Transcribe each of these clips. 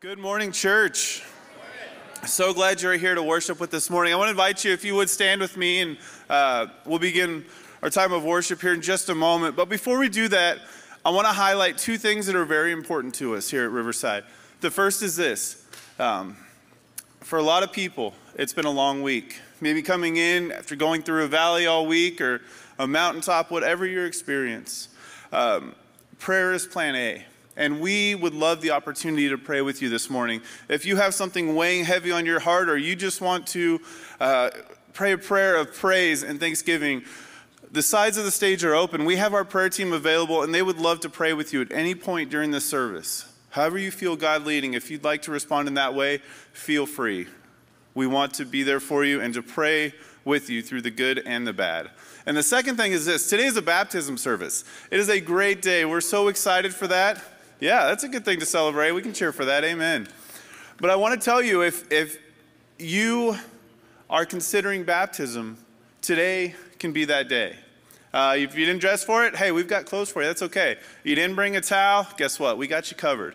Good morning, church. So glad you're here to worship with this morning. I want to invite you, if you would stand with me, and uh, we'll begin our time of worship here in just a moment. But before we do that, I want to highlight two things that are very important to us here at Riverside. The first is this um, for a lot of people, it's been a long week. Maybe coming in after going through a valley all week or a mountaintop, whatever your experience. Um, prayer is plan A. And we would love the opportunity to pray with you this morning. If you have something weighing heavy on your heart or you just want to uh, pray a prayer of praise and thanksgiving, the sides of the stage are open. We have our prayer team available, and they would love to pray with you at any point during the service. However, you feel God leading, if you'd like to respond in that way, feel free. We want to be there for you and to pray with you through the good and the bad. And the second thing is this today is a baptism service. It is a great day. We're so excited for that. Yeah, that's a good thing to celebrate. We can cheer for that. Amen. But I want to tell you if, if you are considering baptism, today can be that day. Uh, if you didn't dress for it, hey, we've got clothes for you. That's okay. You didn't bring a towel, guess what? We got you covered.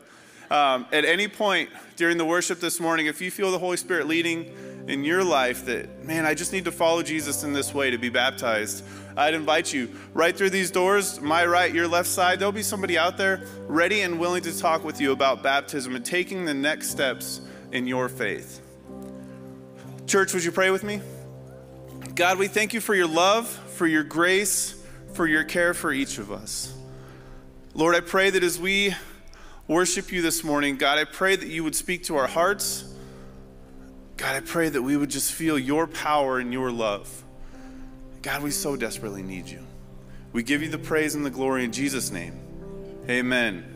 Um, at any point during the worship this morning, if you feel the Holy Spirit leading in your life that, man, I just need to follow Jesus in this way to be baptized, I'd invite you right through these doors, my right, your left side, there'll be somebody out there ready and willing to talk with you about baptism and taking the next steps in your faith. Church, would you pray with me? God, we thank you for your love, for your grace, for your care for each of us. Lord, I pray that as we worship you this morning, God, I pray that you would speak to our hearts. God, I pray that we would just feel your power and your love. God, we so desperately need you. We give you the praise and the glory in Jesus' name. Amen.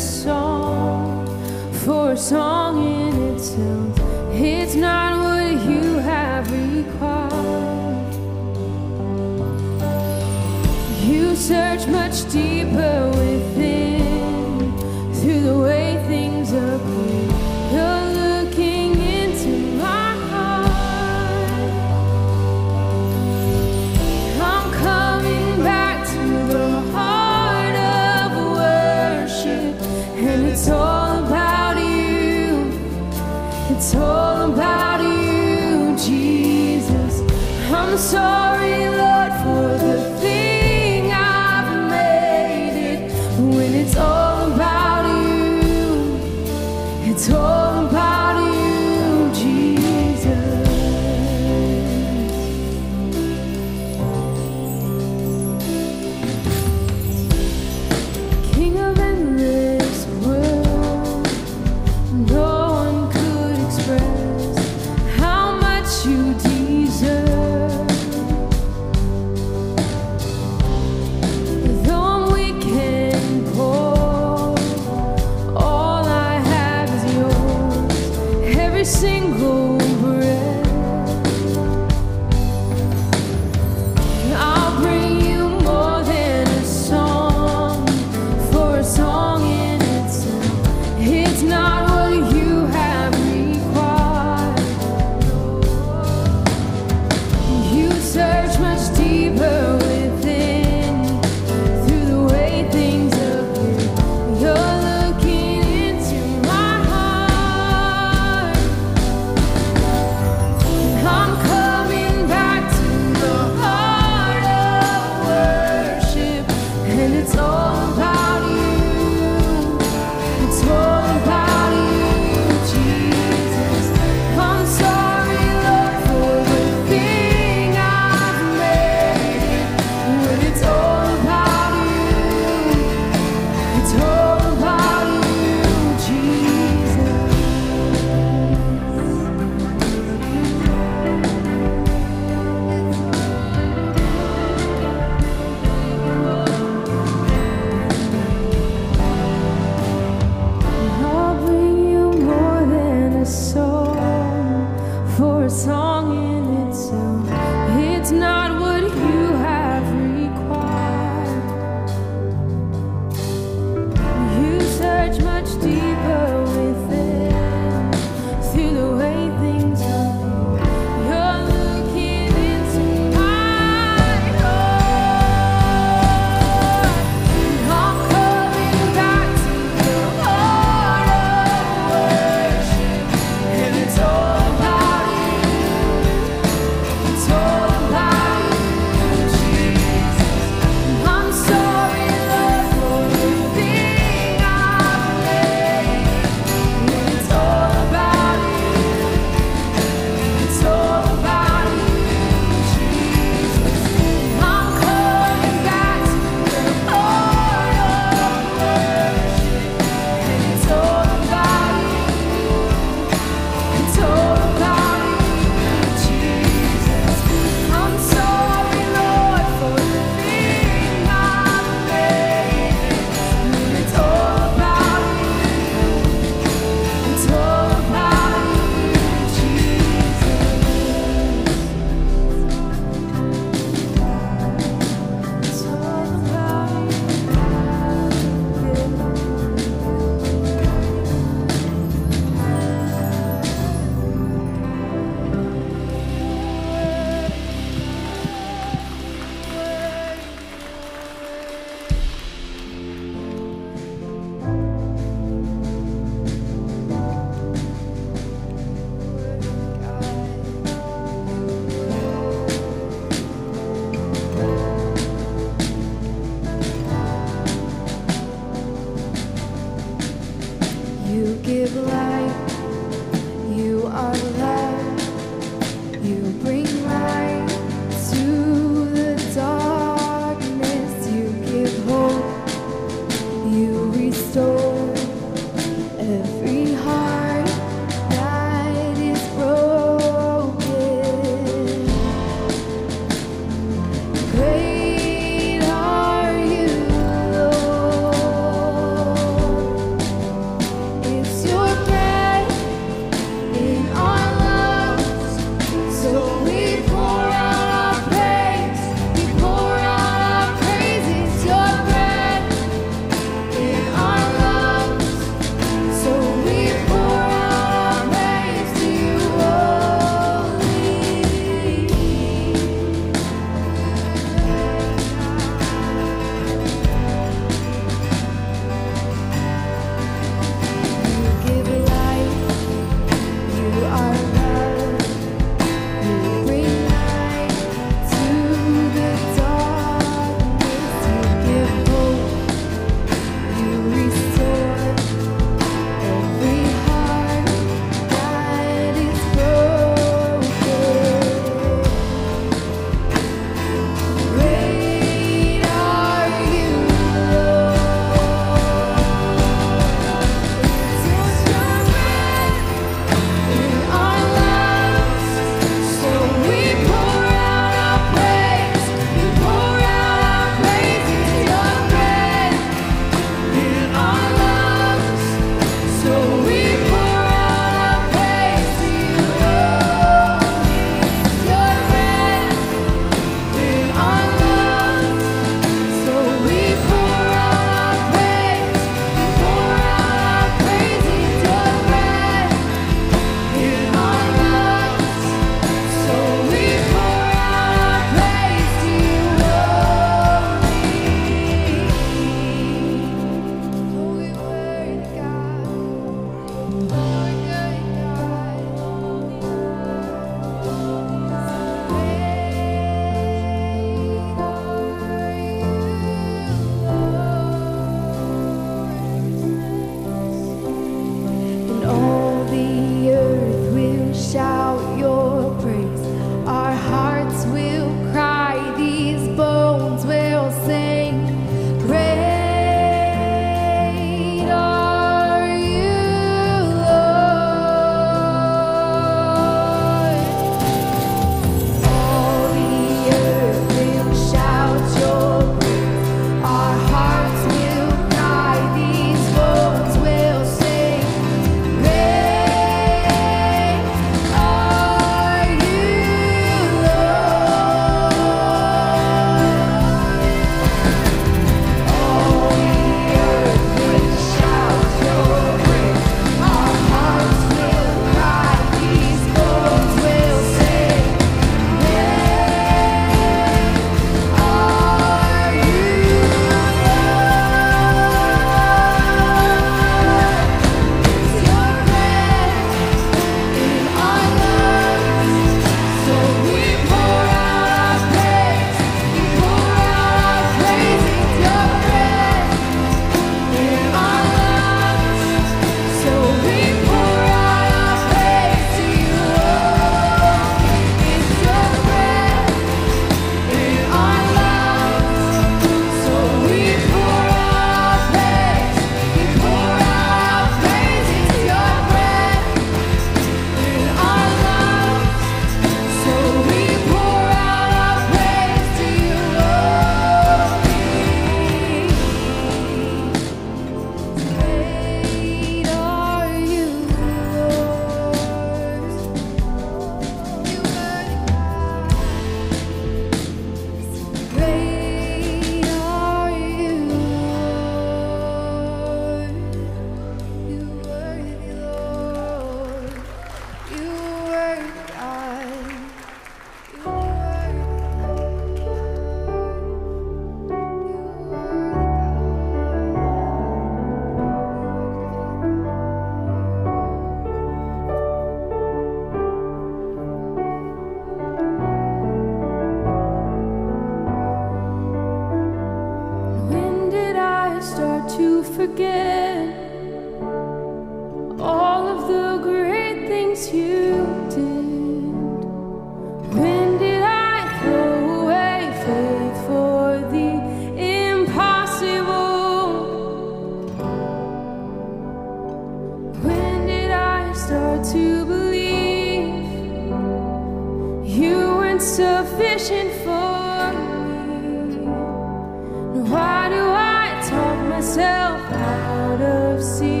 out of sea.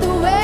the way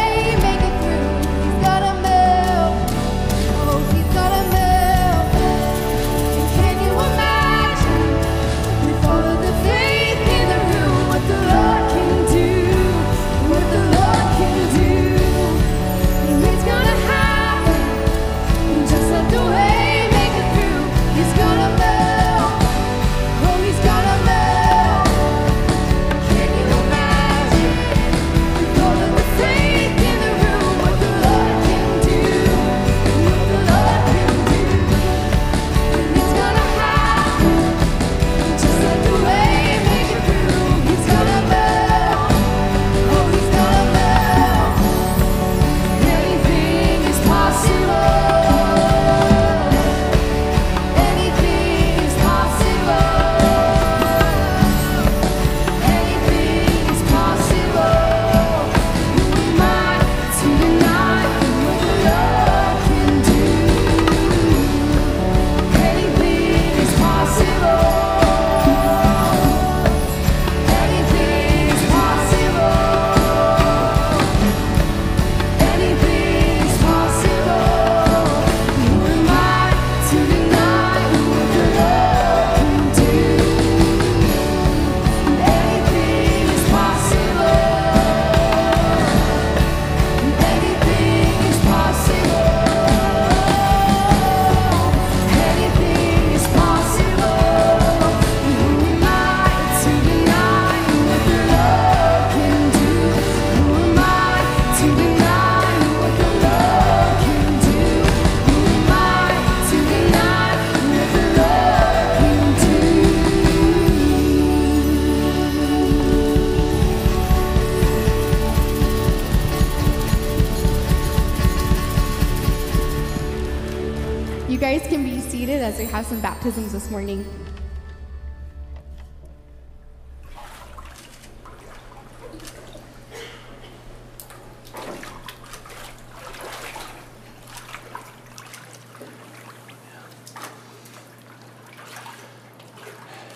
seated as we have some baptisms this morning.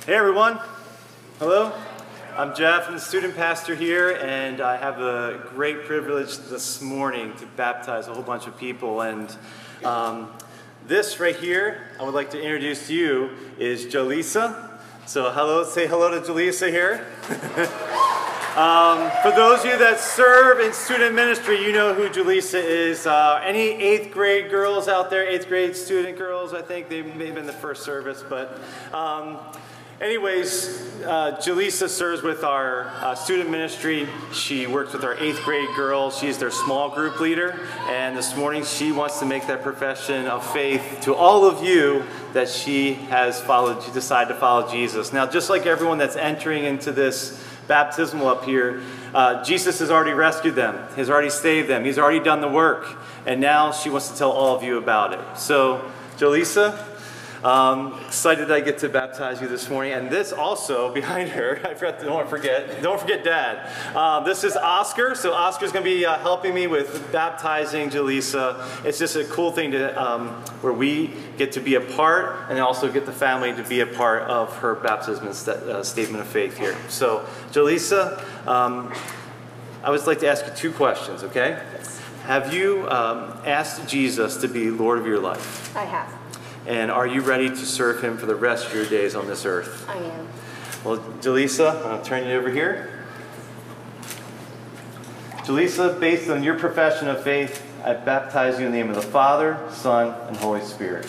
Hey everyone, hello. I'm Jeff, I'm the student pastor here, and I have a great privilege this morning to baptize a whole bunch of people. And um, this right here, I would like to introduce to you is Jolisa. So hello, say hello to Jolisa here. um, for those of you that serve in student ministry, you know who Jolisa is. Uh, any eighth grade girls out there, eighth grade student girls, I think they may have been the first service, but. Um, Anyways, uh, Jaleesa serves with our uh, student ministry. She works with our eighth grade girls. She's their small group leader. And this morning she wants to make that profession of faith to all of you that she has followed, she decided to follow Jesus. Now, just like everyone that's entering into this baptismal up here, uh, Jesus has already rescued them, has already saved them, he's already done the work. And now she wants to tell all of you about it. So, Jaleesa, um, excited that I get to baptize you this morning. And this also behind her, I forgot, don't forget, don't forget Dad. Uh, this is Oscar. So Oscar's going to be uh, helping me with baptizing Jaleesa. It's just a cool thing to um, where we get to be a part, and also get the family to be a part of her baptism st- uh, statement of faith here. So Jaleesa, um, I would like to ask you two questions. Okay? Have you um, asked Jesus to be Lord of your life? I have. And are you ready to serve him for the rest of your days on this earth? I am. Well, Jaleesa, I'll turn you over here. Jaleesa, based on your profession of faith, I baptize you in the name of the Father, Son, and Holy Spirit.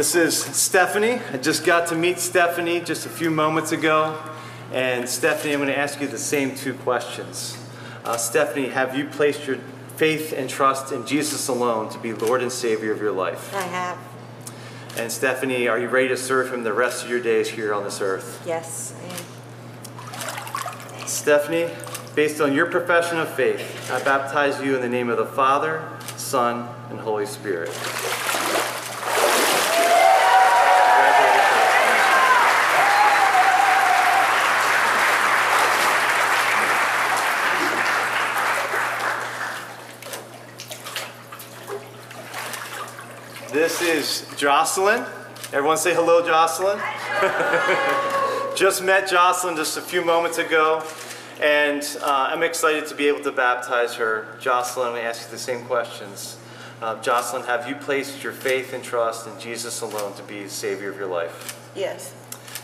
This is Stephanie. I just got to meet Stephanie just a few moments ago. And Stephanie, I'm going to ask you the same two questions. Uh, Stephanie, have you placed your faith and trust in Jesus alone to be Lord and Savior of your life? I have. And Stephanie, are you ready to serve Him the rest of your days here on this earth? Yes, I am. Stephanie, based on your profession of faith, I baptize you in the name of the Father, Son, and Holy Spirit. This is Jocelyn. Everyone say hello, Jocelyn. just met Jocelyn just a few moments ago, and uh, I'm excited to be able to baptize her. Jocelyn, I'm going to ask you the same questions. Uh, Jocelyn, have you placed your faith and trust in Jesus alone to be the Savior of your life? Yes.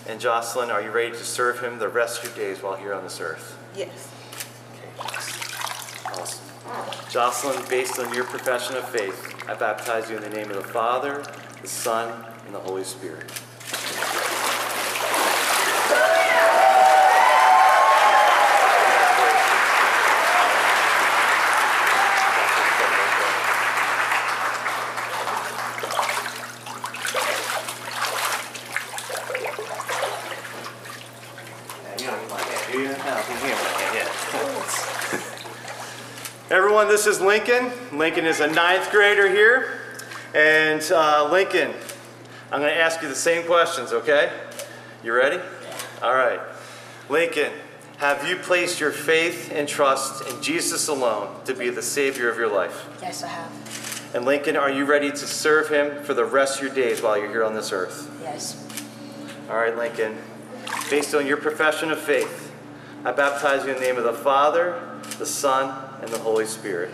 And Jocelyn, are you ready to serve Him the rest of your days while here on this earth? Yes. Okay. Awesome. Jocelyn, based on your profession of faith, I baptize you in the name of the Father, the Son, and the Holy Spirit. Everyone, this is Lincoln. Lincoln is a ninth grader here. And uh, Lincoln, I'm going to ask you the same questions, okay? You ready? All right. Lincoln, have you placed your faith and trust in Jesus alone to be the Savior of your life? Yes, I have. And Lincoln, are you ready to serve Him for the rest of your days while you're here on this earth? Yes. All right, Lincoln. Based on your profession of faith, I baptize you in the name of the Father, the Son, and the Holy Spirit.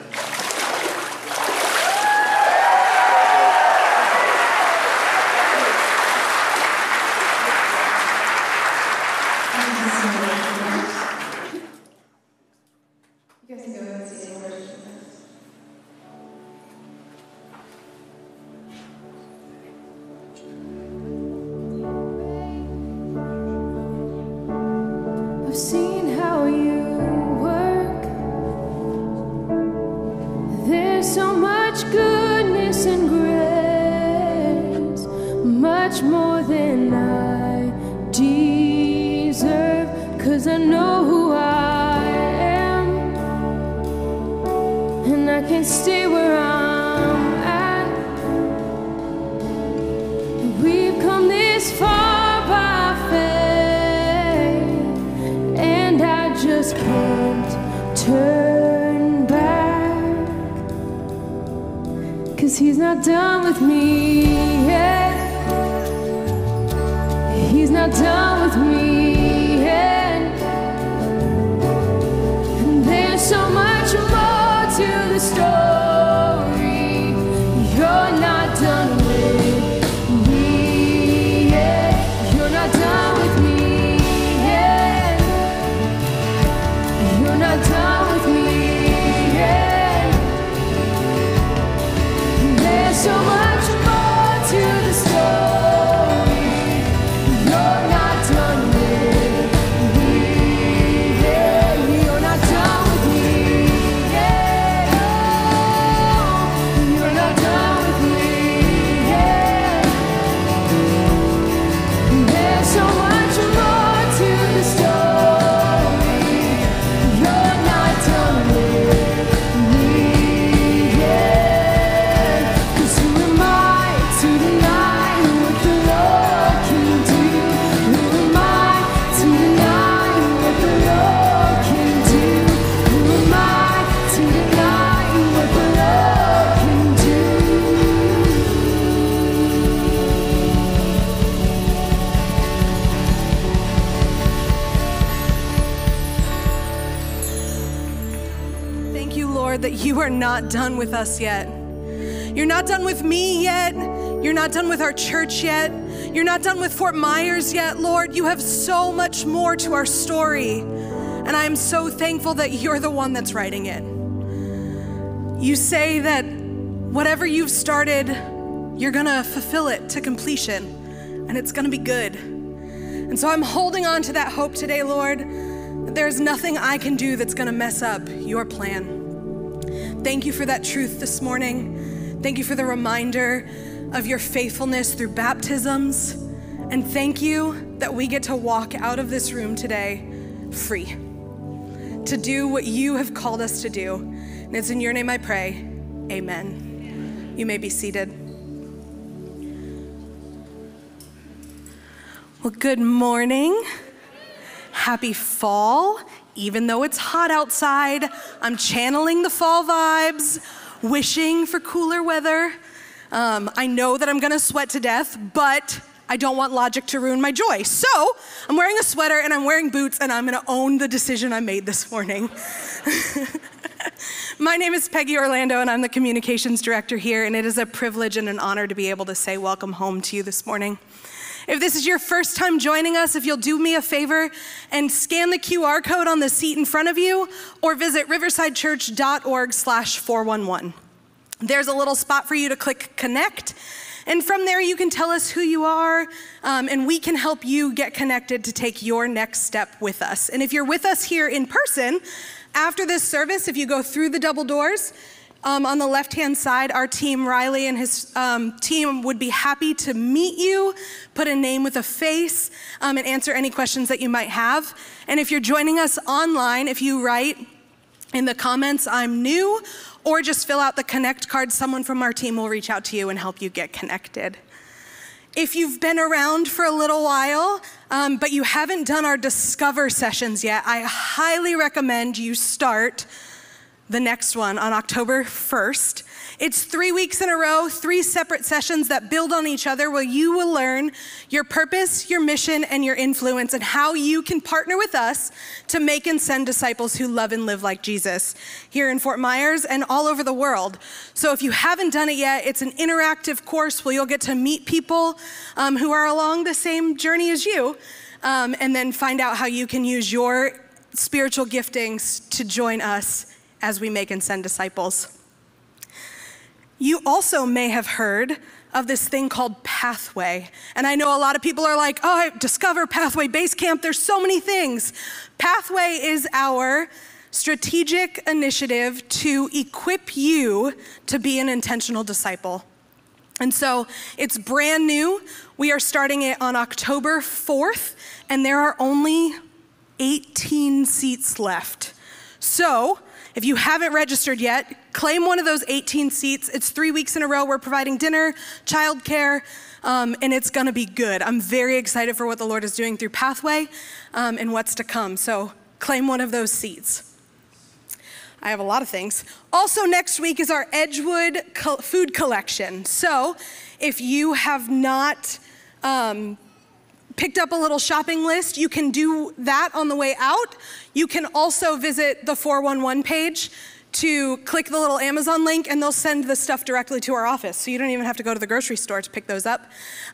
Done with us yet. You're not done with me yet. You're not done with our church yet. You're not done with Fort Myers yet, Lord. You have so much more to our story. And I am so thankful that you're the one that's writing it. You say that whatever you've started, you're gonna fulfill it to completion, and it's gonna be good. And so I'm holding on to that hope today, Lord, that there's nothing I can do that's gonna mess up your plan. Thank you for that truth this morning. Thank you for the reminder of your faithfulness through baptisms. And thank you that we get to walk out of this room today free to do what you have called us to do. And it's in your name I pray. Amen. You may be seated. Well, good morning. Happy fall. Even though it's hot outside, I'm channeling the fall vibes, wishing for cooler weather. Um, I know that I'm gonna sweat to death, but I don't want logic to ruin my joy. So I'm wearing a sweater and I'm wearing boots, and I'm gonna own the decision I made this morning. My name is Peggy Orlando, and I'm the communications director here, and it is a privilege and an honor to be able to say welcome home to you this morning. If this is your first time joining us, if you'll do me a favor and scan the QR code on the seat in front of you or visit riversidechurch.org slash 411. There's a little spot for you to click connect. And from there, you can tell us who you are, um, and we can help you get connected to take your next step with us. And if you're with us here in person, after this service, if you go through the double doors, um, on the left hand side, our team, Riley and his um, team, would be happy to meet you, put a name with a face, um, and answer any questions that you might have. And if you're joining us online, if you write in the comments, I'm new, or just fill out the connect card, someone from our team will reach out to you and help you get connected. If you've been around for a little while, um, but you haven't done our Discover sessions yet, I highly recommend you start the next one on October 1st. It's three weeks in a row, three separate sessions that build on each other where you will learn your purpose, your mission, and your influence, and how you can partner with us to make and send disciples who love and live like Jesus here in Fort Myers and all over the world. So if you haven't done it yet, it's an interactive course where you'll get to meet people um, who are along the same journey as you, um, and then find out how you can use your spiritual giftings to join us as we make and send disciples. You also may have heard of this thing called Pathway. And I know a lot of people are like, oh, Discover Pathway Base Camp, there's so many things. Pathway is our strategic initiative to equip you to be an intentional disciple. And so it's brand new. We are starting it on October 4th, and there are only 18 seats left. So, if you haven't registered yet, claim one of those 18 seats. It's three weeks in a row. We're providing dinner, childcare, um, and it's gonna be good. I'm very excited for what the Lord is doing through Pathway um, and what's to come. So, claim one of those seats. I have a lot of things. Also, next week is our Edgewood co- food collection. So, if you have not um, picked up a little shopping list, you can do that on the way out. You can also visit the 411 page to click the little Amazon link, and they'll send the stuff directly to our office. So you don't even have to go to the grocery store to pick those up.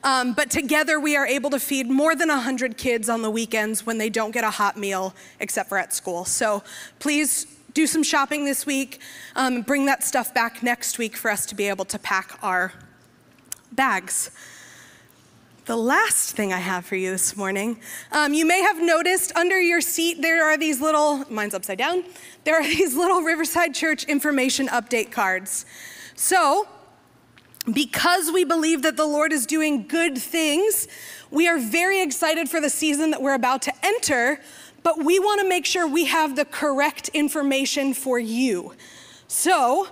Um, but together, we are able to feed more than 100 kids on the weekends when they don't get a hot meal except for at school. So please do some shopping this week. Um, bring that stuff back next week for us to be able to pack our bags. The last thing I have for you this morning, um, you may have noticed under your seat there are these little, mine's upside down, there are these little Riverside Church information update cards. So, because we believe that the Lord is doing good things, we are very excited for the season that we're about to enter, but we want to make sure we have the correct information for you. So,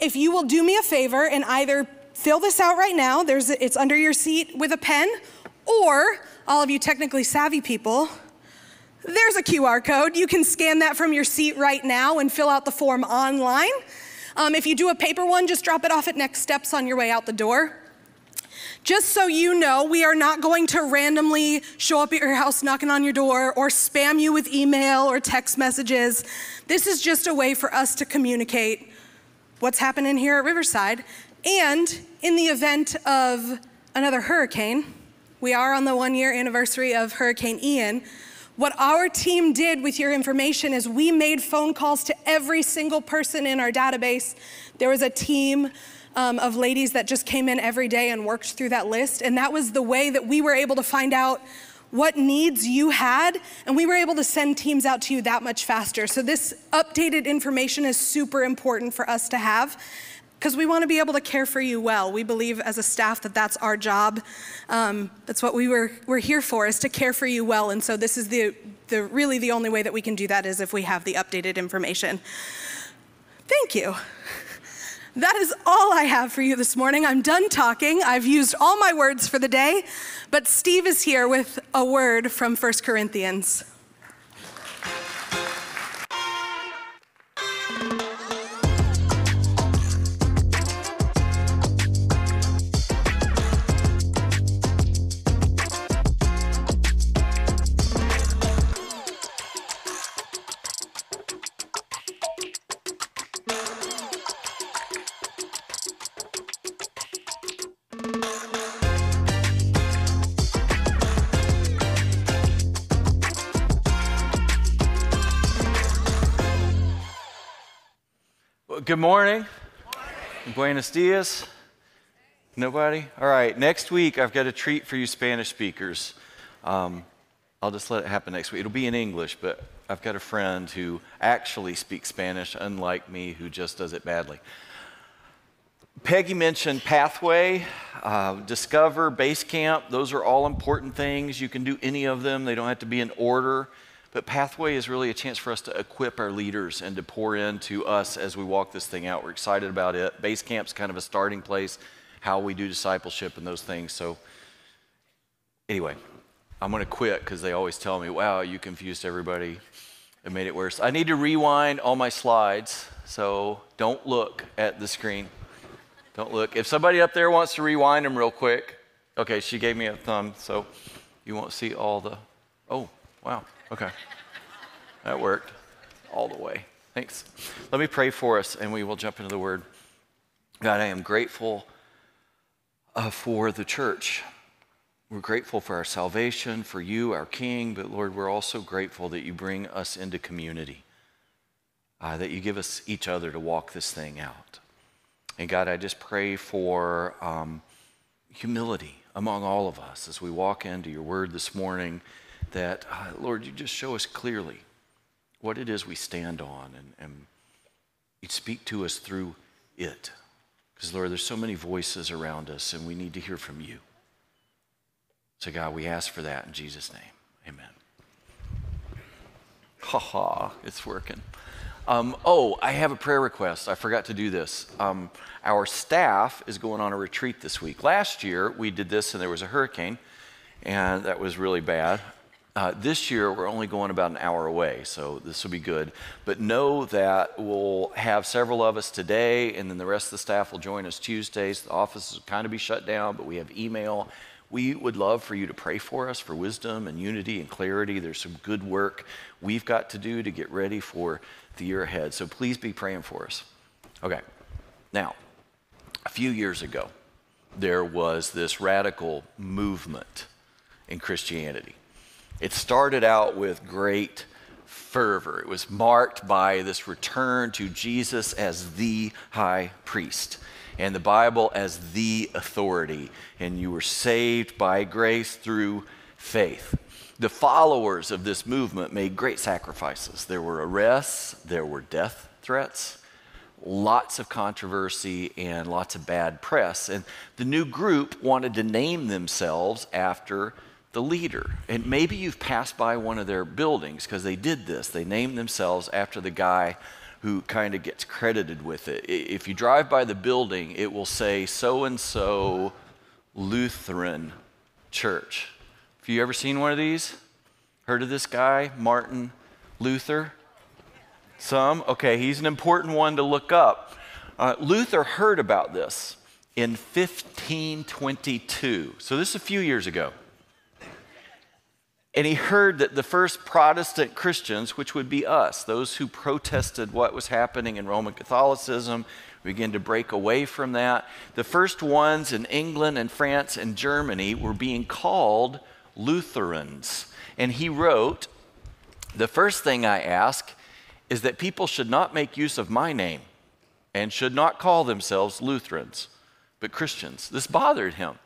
if you will do me a favor and either fill this out right now, there's it's under your seat with a pen, or all of you technically savvy people, there's a QR code. You can scan that from your seat right now and fill out the form online. Um, if you do a paper one, just drop it off at next steps on your way out the door. Just so you know, we are not going to randomly show up at your house knocking on your door or spam you with email or text messages. This is just a way for us to communicate what's happening here at Riverside. And in the event of another hurricane, we are on the one year anniversary of Hurricane Ian. What our team did with your information is we made phone calls to every single person in our database. There was a team um, of ladies that just came in every day and worked through that list. And that was the way that we were able to find out what needs you had, and we were able to send teams out to you that much faster. So, this updated information is super important for us to have because we want to be able to care for you well. We believe as a staff that that's our job. Um, that's what we were we're here for is to care for you well. And so this is the the really the only way that we can do that is if we have the updated information. Thank you. That is all I have for you this morning. I'm done talking. I've used all my words for the day, but Steve is here with a word from 1 Corinthians. Good morning. Buenos dias. Nobody? All right. Next week, I've got a treat for you Spanish speakers. Um, I'll just let it happen next week. It'll be in English, but I've got a friend who actually speaks Spanish, unlike me, who just does it badly. Peggy mentioned Pathway, uh, Discover, Base Camp. Those are all important things. You can do any of them, they don't have to be in order. But Pathway is really a chance for us to equip our leaders and to pour into us as we walk this thing out. We're excited about it. Base Camp's kind of a starting place, how we do discipleship and those things. So, anyway, I'm going to quit because they always tell me, wow, you confused everybody and made it worse. I need to rewind all my slides, so don't look at the screen. Don't look. If somebody up there wants to rewind them real quick, okay, she gave me a thumb, so you won't see all the. Oh, wow. Okay. That worked all the way. Thanks. Let me pray for us and we will jump into the word. God, I am grateful uh, for the church. We're grateful for our salvation, for you, our King, but Lord, we're also grateful that you bring us into community, uh, that you give us each other to walk this thing out. And God, I just pray for um, humility among all of us as we walk into your word this morning that, uh, Lord, you just show us clearly what it is we stand on and, and you speak to us through it. Because, Lord, there's so many voices around us and we need to hear from you. So, God, we ask for that in Jesus' name. Amen. Ha ha, it's working. Um, oh, I have a prayer request. I forgot to do this. Um, our staff is going on a retreat this week. Last year, we did this and there was a hurricane, and that was really bad. Uh, this year, we're only going about an hour away, so this will be good. But know that we'll have several of us today, and then the rest of the staff will join us Tuesdays. The office will kind of be shut down, but we have email. We would love for you to pray for us for wisdom and unity and clarity. There's some good work we've got to do to get ready for the year ahead. So please be praying for us. Okay, now, a few years ago, there was this radical movement in Christianity. It started out with great fervor. It was marked by this return to Jesus as the high priest and the Bible as the authority, and you were saved by grace through faith. The followers of this movement made great sacrifices. There were arrests, there were death threats, lots of controversy, and lots of bad press. And the new group wanted to name themselves after the leader. And maybe you've passed by one of their buildings because they did this. They named themselves after the guy who kind of gets credited with it. If you drive by the building, it will say so and so Lutheran Church. Have you ever seen one of these? Heard of this guy, Martin Luther? Some? Okay, he's an important one to look up. Uh, Luther heard about this in 1522. So this is a few years ago. And he heard that the first Protestant Christians, which would be us, those who protested what was happening in Roman Catholicism, began to break away from that. The first ones in England and France and Germany were being called Lutherans. And he wrote, The first thing I ask is that people should not make use of my name and should not call themselves Lutherans, but Christians. This bothered him.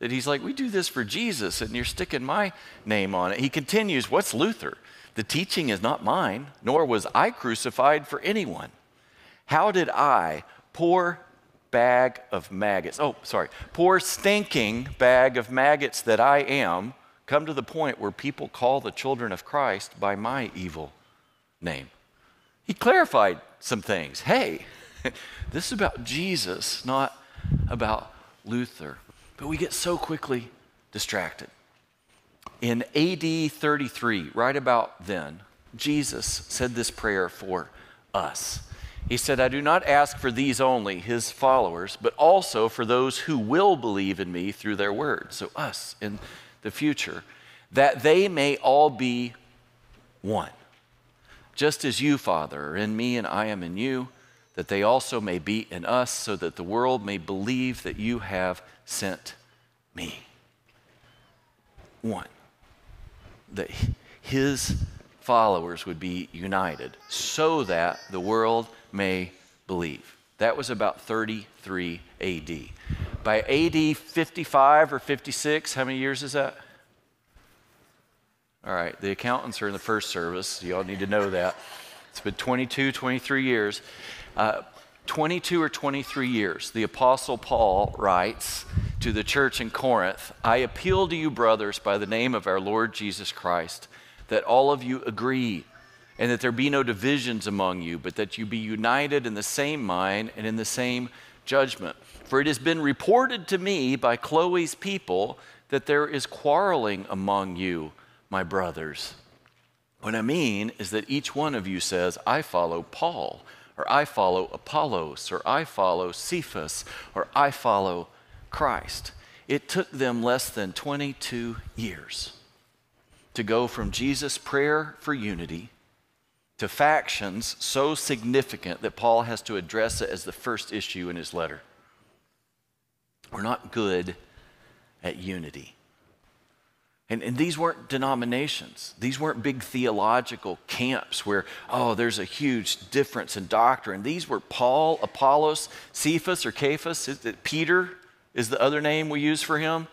That he's like, we do this for Jesus, and you're sticking my name on it. He continues, What's Luther? The teaching is not mine, nor was I crucified for anyone. How did I, poor bag of maggots, oh, sorry, poor stinking bag of maggots that I am, come to the point where people call the children of Christ by my evil name? He clarified some things. Hey, this is about Jesus, not about Luther. But we get so quickly distracted. In AD 33, right about then, Jesus said this prayer for us. He said, I do not ask for these only, his followers, but also for those who will believe in me through their word, so us in the future, that they may all be one. Just as you, Father, are in me and I am in you, that they also may be in us, so that the world may believe that you have sent me. One, that his followers would be united so that the world may believe. That was about 33 AD. By AD 55 or 56, how many years is that? All right, the accountants are in the first service. You all need to know that. It's been 22, 23 years. Uh, 22 or 23 years, the Apostle Paul writes to the church in Corinth I appeal to you, brothers, by the name of our Lord Jesus Christ, that all of you agree and that there be no divisions among you, but that you be united in the same mind and in the same judgment. For it has been reported to me by Chloe's people that there is quarreling among you, my brothers. What I mean is that each one of you says, I follow Paul or I follow Apollos, or I follow Cephas, or I follow Christ. It took them less than 22 years to go from Jesus' prayer for unity to factions so significant that Paul has to address it as the first issue in his letter. We're not good at unity. And, and, these weren't denominations. These weren't big theological camps where, oh, there's a huge difference in doctrine. These were Paul, Apollos, Cephas or Cephas, Peter is the other name we use for him,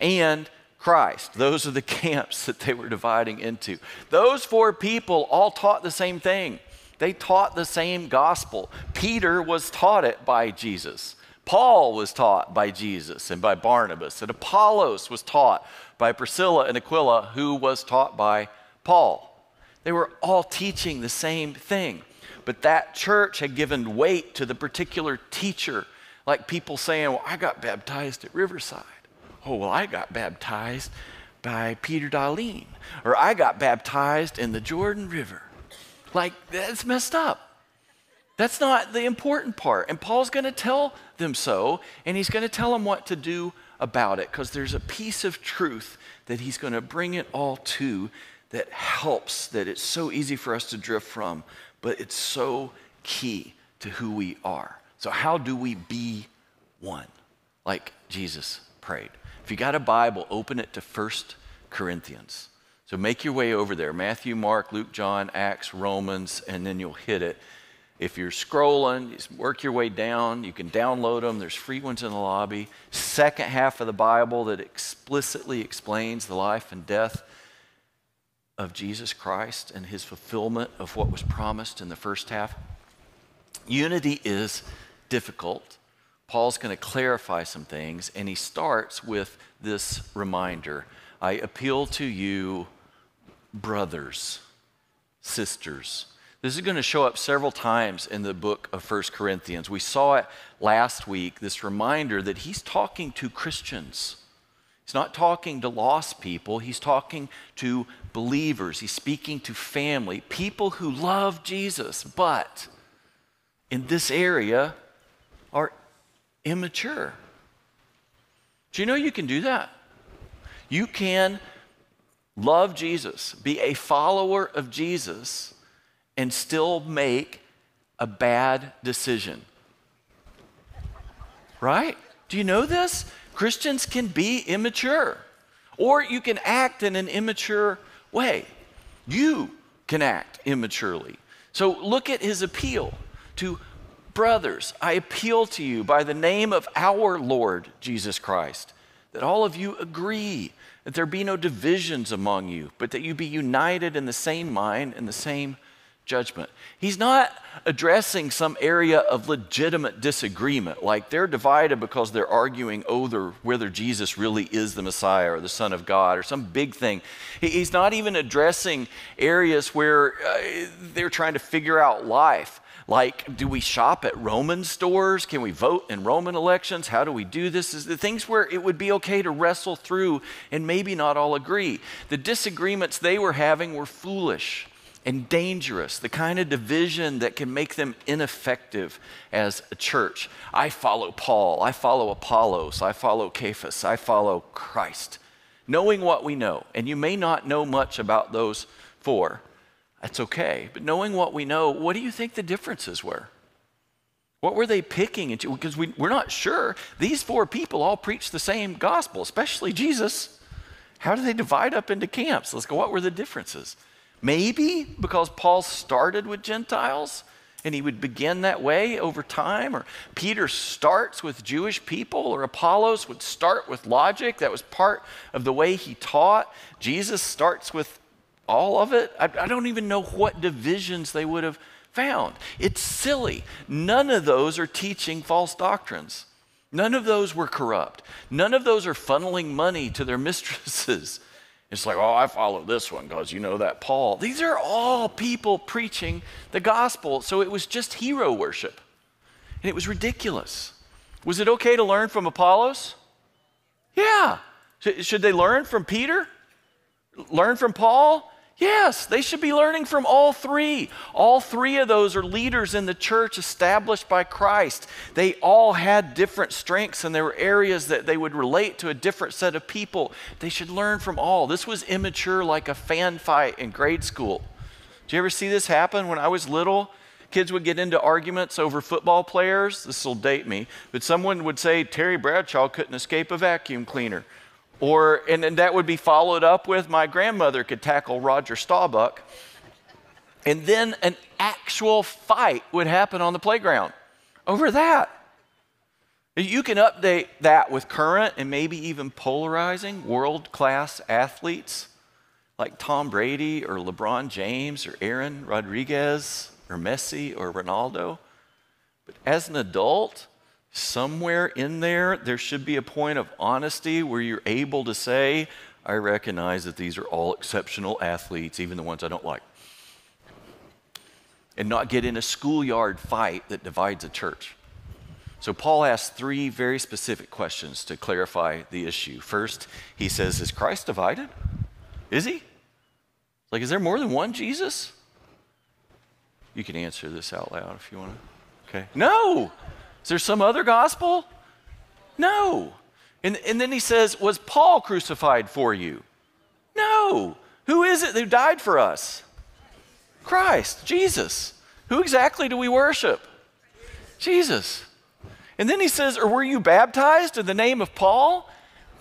and Christ. Those are the camps that they were dividing into. Those four people all taught the same thing. They taught the same gospel. Peter was taught it by Jesus. Paul was taught by Jesus and by Barnabas, and Apollos was taught by Priscilla and Aquila, who was taught by Paul. They were all teaching the same thing. But that church had given weight to the particular teacher, like people saying, Well, I got baptized at Riverside. Oh, well, I got baptized by Peter Darlene, or I got baptized in the Jordan River. Like, that's messed up. That's not the important part. And Paul's going to tell them so, and he's going to tell them what to do about it because there's a piece of truth that he's going to bring it all to that helps, that it's so easy for us to drift from, but it's so key to who we are. So, how do we be one? Like Jesus prayed. If you got a Bible, open it to 1 Corinthians. So make your way over there Matthew, Mark, Luke, John, Acts, Romans, and then you'll hit it. If you're scrolling, just work your way down. You can download them. There's free ones in the lobby. Second half of the Bible that explicitly explains the life and death of Jesus Christ and his fulfillment of what was promised in the first half. Unity is difficult. Paul's going to clarify some things, and he starts with this reminder I appeal to you, brothers, sisters. This is going to show up several times in the book of 1 Corinthians. We saw it last week, this reminder that he's talking to Christians. He's not talking to lost people, he's talking to believers. He's speaking to family, people who love Jesus, but in this area are immature. Do you know you can do that? You can love Jesus, be a follower of Jesus, and still make a bad decision. Right? Do you know this? Christians can be immature, or you can act in an immature way. You can act immaturely. So look at his appeal to brothers. I appeal to you by the name of our Lord Jesus Christ that all of you agree, that there be no divisions among you, but that you be united in the same mind and the same judgment. He's not addressing some area of legitimate disagreement, like they're divided because they're arguing over whether Jesus really is the Messiah or the Son of God or some big thing. He's not even addressing areas where uh, they're trying to figure out life. Like, do we shop at Roman stores? Can we vote in Roman elections? How do we do this? Is the things where it would be okay to wrestle through and maybe not all agree. The disagreements they were having were foolish and dangerous, the kind of division that can make them ineffective as a church. I follow Paul, I follow Apollos, I follow Cephas, I follow Christ. Knowing what we know, and you may not know much about those four, that's okay. But knowing what we know, what do you think the differences were? What were they picking? Into? Because we, we're not sure. These four people all preach the same gospel, especially Jesus. How do they divide up into camps? Let's go. What were the differences? Maybe because Paul started with Gentiles and he would begin that way over time, or Peter starts with Jewish people, or Apollos would start with logic. That was part of the way he taught. Jesus starts with all of it. I, I don't even know what divisions they would have found. It's silly. None of those are teaching false doctrines. None of those were corrupt. None of those are funneling money to their mistresses. It's like, oh, I follow this one because you know that Paul. These are all people preaching the gospel. So it was just hero worship. And it was ridiculous. Was it okay to learn from Apollos? Yeah. Should they learn from Peter? Learn from Paul? Yes, they should be learning from all three. All three of those are leaders in the church established by Christ. They all had different strengths, and there were areas that they would relate to a different set of people. They should learn from all. This was immature like a fan fight in grade school. Did you ever see this happen when I was little? Kids would get into arguments over football players. This will date me, but someone would say Terry Bradshaw couldn't escape a vacuum cleaner. Or, and, and that would be followed up with my grandmother could tackle Roger Staubach. And then an actual fight would happen on the playground over that. You can update that with current and maybe even polarizing world class athletes like Tom Brady or LeBron James or Aaron Rodriguez or Messi or Ronaldo. But as an adult, somewhere in there, there should be a point of honesty where you're able to say, I recognize that these are all exceptional athletes, even the ones I don't like. And not get in a schoolyard fight that divides a church. So Paul asks three very specific questions to clarify the issue. First, he says, Is Christ divided? Is he? Like, is there more than one Jesus? You can answer this out loud if you want to. Okay. No. Is there some other gospel? No. And, and then he says, Was Paul crucified for you? No. Who is it who died for us? Christ, Jesus. Who exactly do we worship? Jesus. And then he says, Or were you baptized in the name of Paul?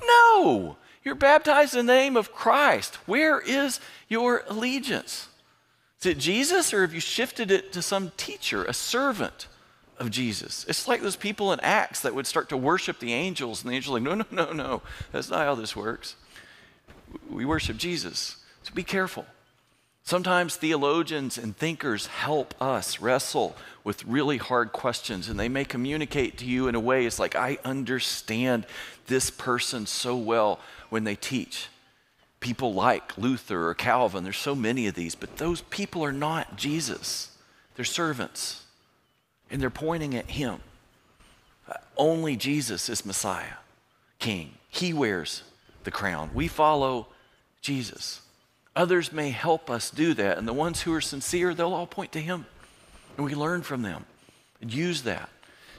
No. You're baptized in the name of Christ. Where is your allegiance? Is it Jesus, or have you shifted it to some teacher, a servant of Jesus? It's like those people in Acts that would start to worship the angels, and the angels like, No, no, no, no. That's not how this works. We worship Jesus. So be careful. Sometimes theologians and thinkers help us wrestle with really hard questions, and they may communicate to you in a way it's like, I understand this person so well when they teach. People like Luther or Calvin, there's so many of these, but those people are not Jesus. They're servants, and they're pointing at Him. Uh, only Jesus is Messiah, King. He wears the crown. We follow Jesus. Others may help us do that, and the ones who are sincere, they'll all point to Him. And we learn from them and use that.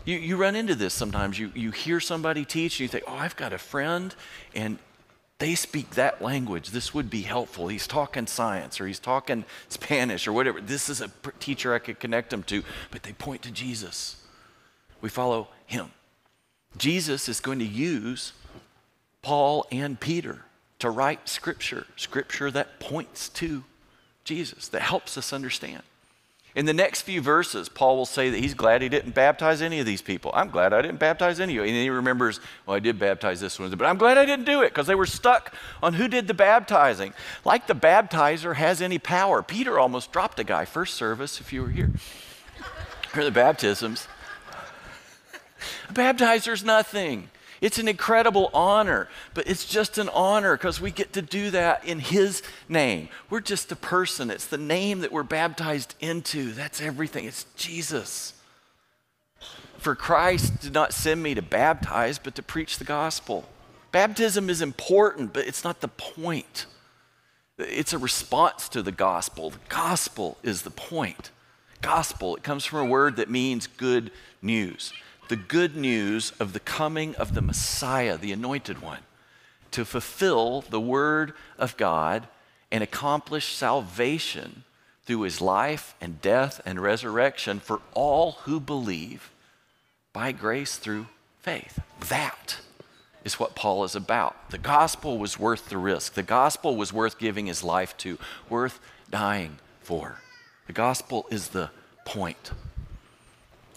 You, you run into this sometimes. You, you hear somebody teach, and you think, oh, I've got a friend, and they speak that language. This would be helpful. He's talking science, or he's talking Spanish, or whatever. This is a teacher I could connect them to, but they point to Jesus. We follow Him. Jesus is going to use Paul and Peter to write scripture, scripture that points to Jesus, that helps us understand. In the next few verses, Paul will say that he's glad he didn't baptize any of these people. I'm glad I didn't baptize any of you. And he remembers, well, I did baptize this one, but I'm glad I didn't do it because they were stuck on who did the baptizing. Like the baptizer has any power. Peter almost dropped a guy first service, if you were here, or the baptisms. A baptizer's nothing. It's an incredible honor, but it's just an honor because we get to do that in His name. We're just a person. It's the name that we're baptized into. That's everything. It's Jesus. For Christ did not send me to baptize, but to preach the gospel. Baptism is important, but it's not the point. It's a response to the gospel. The gospel is the point. Gospel, it comes from a word that means good news the good news of the coming of the Messiah, the anointed one, to fulfill the word of God and accomplish salvation through his life and death and resurrection for all who believe by grace through faith. That is what Paul is about. The gospel was worth the risk, the gospel was worth giving his life to, worth dying for. The gospel is the point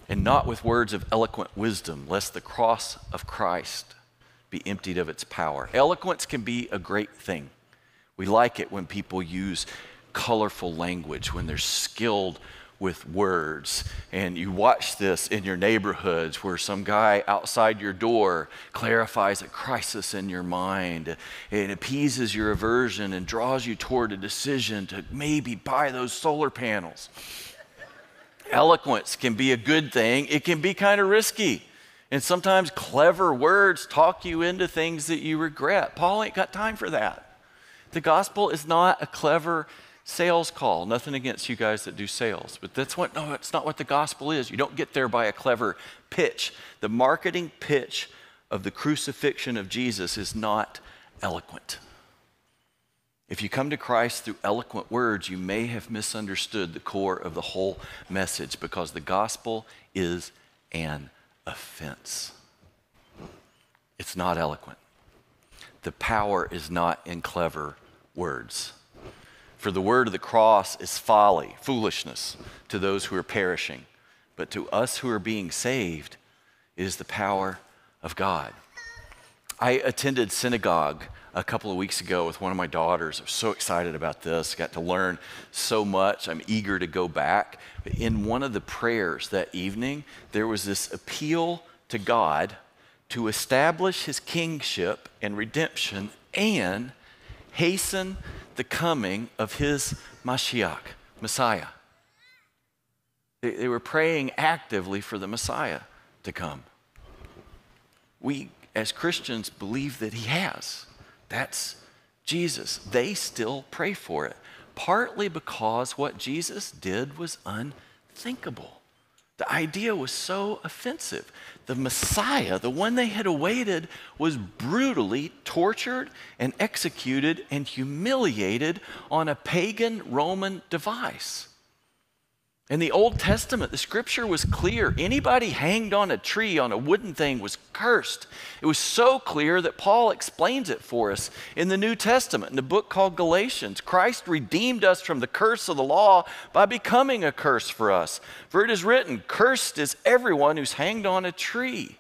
and not with words of eloquent wisdom, lest the cross of Christ be emptied of its power. Eloquence can be a great thing. We like it when people use colorful language, when they're skilled with words. And you watch this in your neighborhoods where some guy outside your door clarifies a crisis in your mind and appeases your aversion and draws you toward a decision to maybe buy those solar panels. Eloquence can be a good thing, it can be kind of risky. And sometimes clever words talk you into things that you regret. Paul ain't got time for that. The gospel is not a clever sales call. Nothing against you guys that do sales, but that's what no, it's not what the gospel is. You don't get there by a clever pitch. The marketing pitch of the crucifixion of Jesus is not eloquent. If you come to Christ through eloquent words, you may have misunderstood the core of the whole message because the gospel is an offense. It's not eloquent. The power is not in clever words. For the word of the cross is folly, foolishness to those who are perishing, but to us who are being saved, it is the power of God. I attended synagogue a couple of weeks ago with one of my daughters. I was so excited about this, got to learn so much. I'm eager to go back. In one of the prayers that evening, there was this appeal to God to establish his kingship and redemption and hasten the coming of his Mashiach, Messiah. They, they were praying actively for the Messiah to come. we as Christians believe that he has. That's Jesus. They still pray for it, partly because what Jesus did was unthinkable. The idea was so offensive. The Messiah, the one they had awaited, was brutally tortured and executed and humiliated on a pagan Roman device. In the Old Testament, the scripture was clear. Anybody hanged on a tree on a wooden thing was cursed. It was so clear that Paul explains it for us in the New Testament, in the book called Galatians. Christ redeemed us from the curse of the law by becoming a curse for us. For it is written, Cursed is everyone who's hanged on a tree.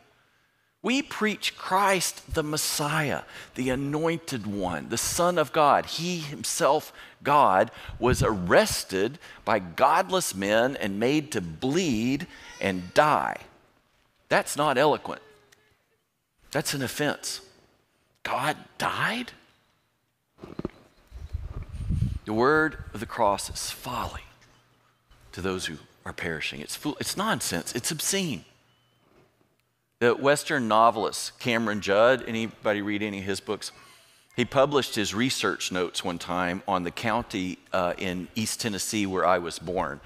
We preach Christ, the Messiah, the anointed one, the Son of God. He himself, God, was arrested by godless men and made to bleed and die. That's not eloquent. That's an offense. God died? The word of the cross is folly to those who are perishing. It's, fool- it's nonsense. It's obscene. The Western novelist Cameron Judd, anybody read any of his books? He published his research notes one time on the county uh, in East Tennessee where I was born.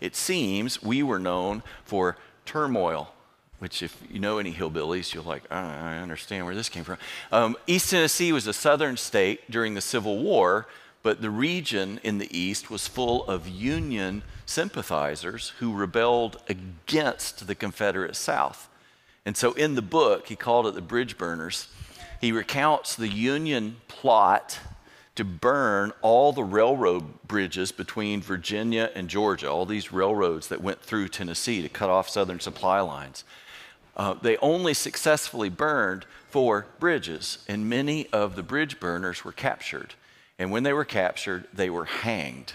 It seems we were known for turmoil, which, if you know any hillbillies, you're like, "Ah, I understand where this came from. Um, East Tennessee was a southern state during the Civil War, but the region in the East was full of Union sympathizers who rebelled against the Confederate South. And so in the book, he called it the Bridge Burners. He recounts the Union plot to burn all the railroad bridges between Virginia and Georgia, all these railroads that went through Tennessee to cut off southern supply lines. Uh, they only successfully burned four bridges, and many of the bridge burners were captured. And when they were captured, they were hanged.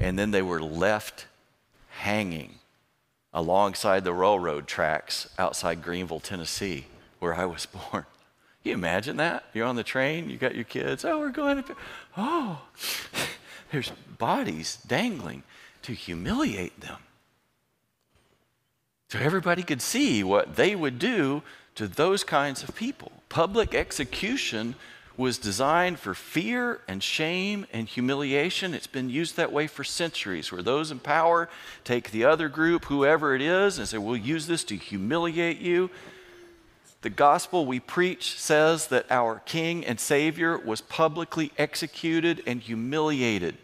And then they were left hanging alongside the railroad tracks outside Greeneville, Tennessee, where I was born. You imagine that? You're on the train, you got your kids. Oh, we're going to. Oh, there's bodies dangling to humiliate them. So everybody could see what they would do to those kinds of people. Public execution was designed for fear and shame and humiliation. It's been used that way for centuries, where those in power take the other group, whoever it is, and say, We'll use this to humiliate you. The gospel we preach says that our King and Savior was publicly executed and humiliated.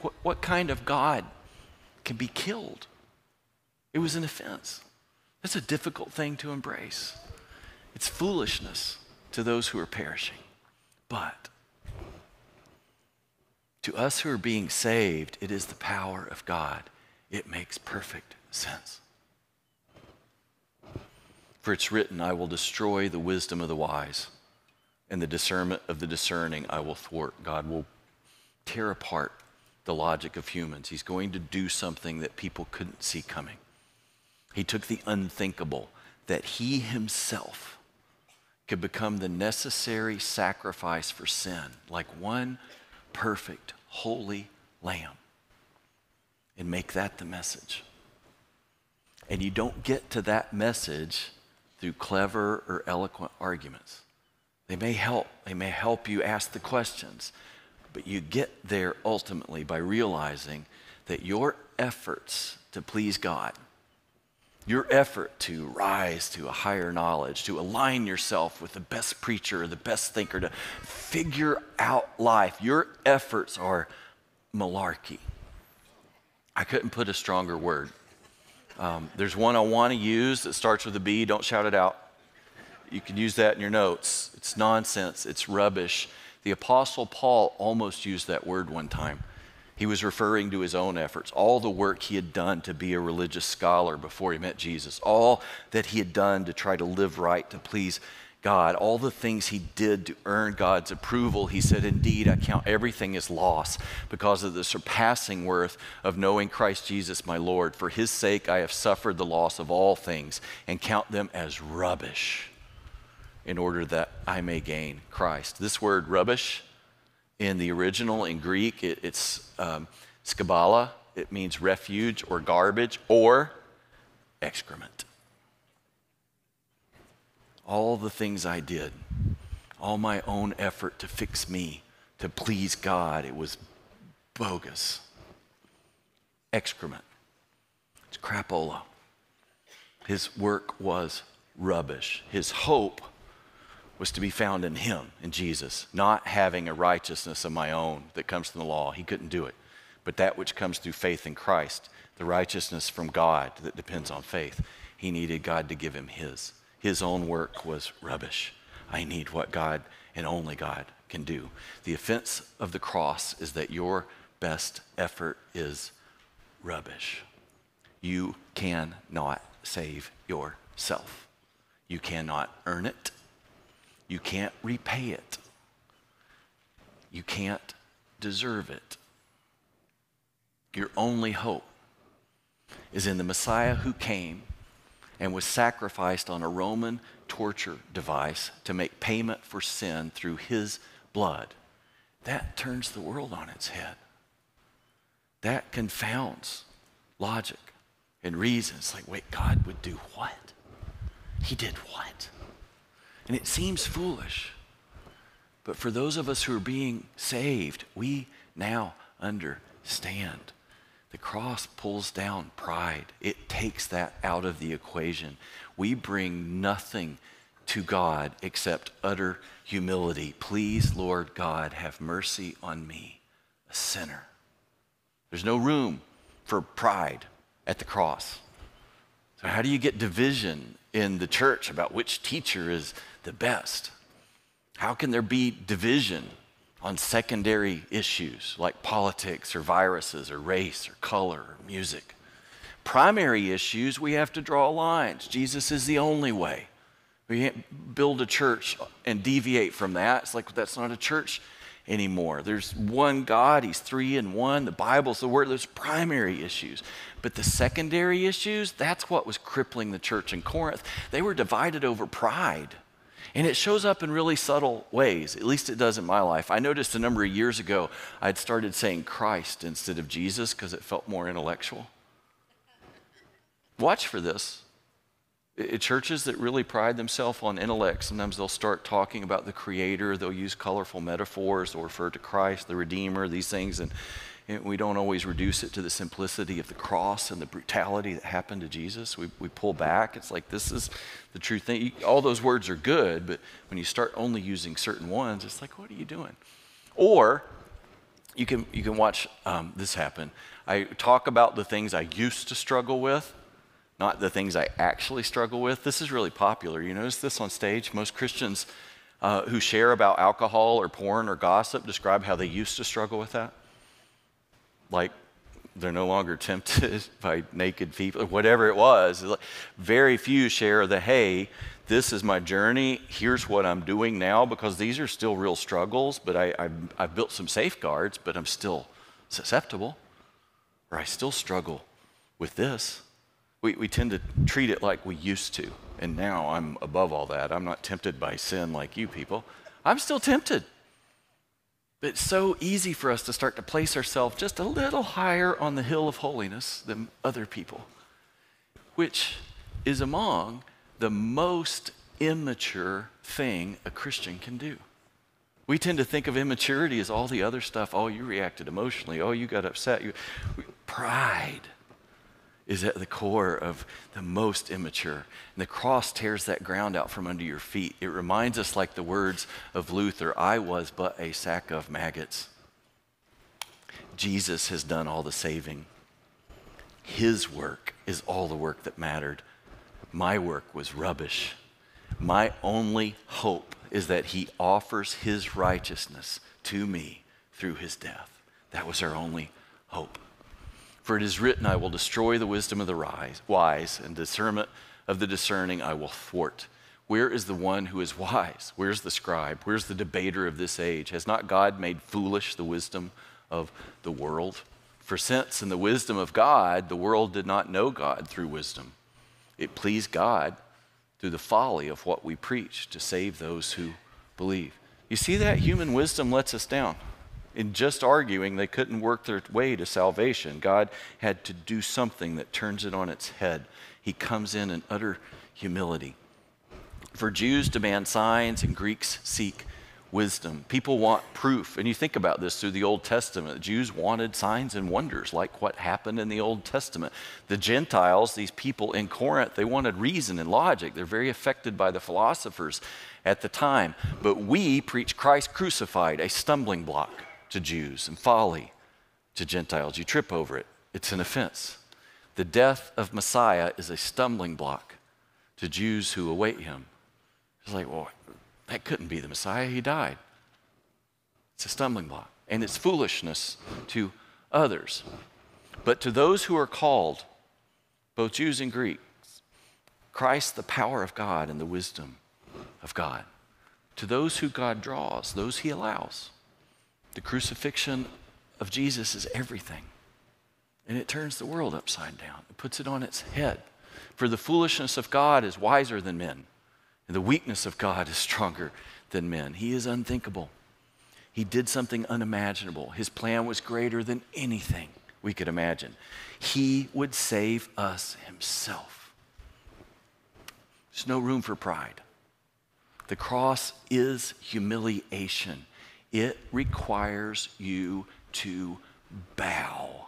What, what kind of God can be killed? It was an offense. That's a difficult thing to embrace. It's foolishness to those who are perishing. But to us who are being saved, it is the power of God. It makes perfect sense. For it's written, I will destroy the wisdom of the wise, and the discernment of the discerning I will thwart. God will tear apart the logic of humans. He's going to do something that people couldn't see coming. He took the unthinkable, that he himself could become the necessary sacrifice for sin, like one perfect, holy lamb, and make that the message. And you don't get to that message through clever or eloquent arguments. They may help, they may help you ask the questions, but you get there ultimately by realizing that your efforts to please God your effort to rise to a higher knowledge, to align yourself with the best preacher, the best thinker, to figure out life, your efforts are malarkey. I couldn't put a stronger word. Um, there's one I want to use that starts with a B. Don't shout it out. You can use that in your notes. It's nonsense, it's rubbish. The Apostle Paul almost used that word one time. He was referring to his own efforts, all the work he had done to be a religious scholar before he met Jesus, all that he had done to try to live right, to please God, all the things he did to earn God's approval. He said, Indeed, I count everything as loss because of the surpassing worth of knowing Christ Jesus, my Lord. For his sake, I have suffered the loss of all things and count them as rubbish in order that I may gain Christ. This word, rubbish, in the original, in Greek, it, it's um, skabala. It means refuge or garbage or excrement. all the things I did, all my own effort to fix me, to please God, it was bogus. Excrement. It's crapola. His work was rubbish. His hope was to be found in him, in Jesus, not having a righteousness of my own that comes from the law. He couldn't do it. But that which comes through faith in Christ, the righteousness from God that depends on faith, he needed God to give him his. His own work was rubbish. I need what God and only God can do. The offense of the cross is that your best effort is rubbish. You cannot save yourself. You cannot earn it. You can't repay it. You can't deserve it. Your only hope is in the Messiah who came and was sacrificed on a Roman torture device to make payment for sin through his blood. That turns the world on its head. That confounds logic and reason. It's like, wait, God would do what? He did what? And it seems foolish. But for those of us who are being saved, we now understand. The cross pulls down pride, it takes that out of the equation. We bring nothing to God except utter humility. Please, Lord God, have mercy on me, a sinner. There's no room for pride at the cross. So, how do you get division in the church about which teacher is the best? How can there be division on secondary issues like politics or viruses or race or color or music? Primary issues, we have to draw lines. Jesus is the only way. We can't build a church and deviate from that. It's like that's not a church anymore. There's one God, He's three in one. The Bible's the Word. There's primary issues. But the secondary issues, that's what was crippling the church in Corinth. They were divided over pride. And it shows up in really subtle ways. At least it does in my life. I noticed a number of years ago, I'd started saying Christ instead of Jesus because it felt more intellectual. Watch for this. Churches that really pride themselves on intellect, sometimes they'll start talking about the Creator. They'll use colorful metaphors. They'll refer to Christ, the Redeemer, these things. And, and we don't always reduce it to the simplicity of the cross and the brutality that happened to Jesus. We, we pull back. It's like this is the true thing. All those words are good, but when you start only using certain ones, it's like, what are you doing? Or you can, you can watch um, this happen. I talk about the things I used to struggle with not the things I actually struggle with. This is really popular. You notice this on stage? Most Christians uh, who share about alcohol or porn or gossip describe how they used to struggle with that. Like they're no longer tempted by naked people, whatever it was. Very few share the, hey, this is my journey. Here's what I'm doing now, because these are still real struggles, but I, I, I've built some safeguards, but I'm still susceptible, or I still struggle with this. We, we tend to treat it like we used to. And now I'm above all that. I'm not tempted by sin like you people. I'm still tempted. But it's so easy for us to start to place ourselves just a little higher on the hill of holiness than other people, which is among the most immature thing a Christian can do. We tend to think of immaturity as all the other stuff. Oh, you reacted emotionally. Oh, you got upset. You, pride is at the core of the most immature. And the cross tears that ground out from under your feet. It reminds us, like the words of Luther I was but a sack of maggots. Jesus has done all the saving. His work is all the work that mattered. My work was rubbish. My only hope is that He offers His righteousness to me through His death. That was our only hope. For it is written, I will destroy the wisdom of the wise, and discernment of the discerning I will thwart. Where is the one who is wise? Where's the scribe? Where's the debater of this age? Has not God made foolish the wisdom of the world? For since in the wisdom of God, the world did not know God through wisdom, it pleased God through the folly of what we preach to save those who believe. You see that? Human wisdom lets us down in just arguing, they couldn't work their way to salvation. God had to do something that turns it on its head. He comes in in utter humility. For Jews demand signs and Greeks seek wisdom. People want proof. And you think about this through the Old Testament. The Jews wanted signs and wonders like what happened in the Old Testament. The Gentiles, these people in Corinth, they wanted reason and logic. They're very affected by the philosophers at the time. But we preach Christ crucified, a stumbling block to Jews and folly to Gentiles. You trip over it, it's an offense. The death of Messiah is a stumbling block to Jews who await him. It's like, well, that couldn't be the Messiah. He died. It's a stumbling block. And it's foolishness to others. But to those who are called, both Jews and Greeks, Christ, the power of God and the wisdom of God. To those who God draws, those he allows. The crucifixion of Jesus is everything. And it turns the world upside down, it puts it on its head. For the foolishness of God is wiser than men, and the weakness of God is stronger than men. He is unthinkable. He did something unimaginable. His plan was greater than anything we could imagine. He would save us himself. There's no room for pride. The cross is humiliation, it requires you to bow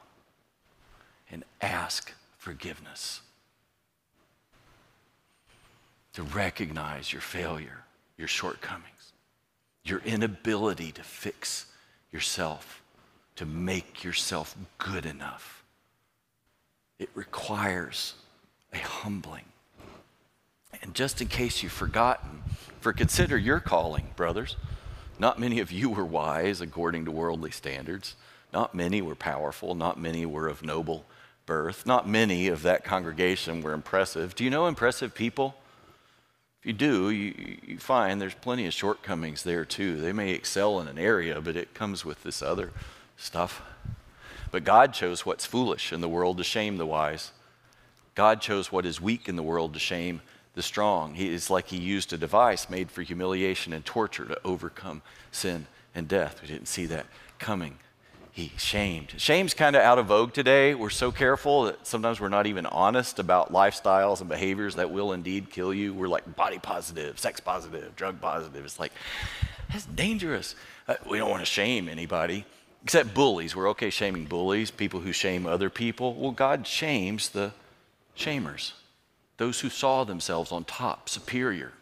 and ask forgiveness, to recognize your failure, your shortcomings, your inability to fix yourself, to make yourself good enough. It requires a humbling. And just in case you've forgotten, for consider your calling, brothers. Not many of you were wise according to worldly standards. Not many were powerful. Not many were of noble birth. Not many of that congregation were impressive. Do you know impressive people? If you do, you, you find there's plenty of shortcomings there too. They may excel in an area, but it comes with this other stuff. But God chose what's foolish in the world to shame the wise. God chose what is weak in the world to shame the strong. He is like he used a device made for humiliation and torture to overcome sin and death. We didn't see that coming. He shamed. Shame's kind of out of vogue today. We're so careful that sometimes we're not even honest about lifestyles and behaviors that will indeed kill you. We're like body positive, sex positive, drug positive. It's like, that's dangerous. Uh, we don't want to shame anybody, except bullies. We're okay shaming bullies, people who shame other people. Well, God shames the shamers those who saw themselves on top, superior,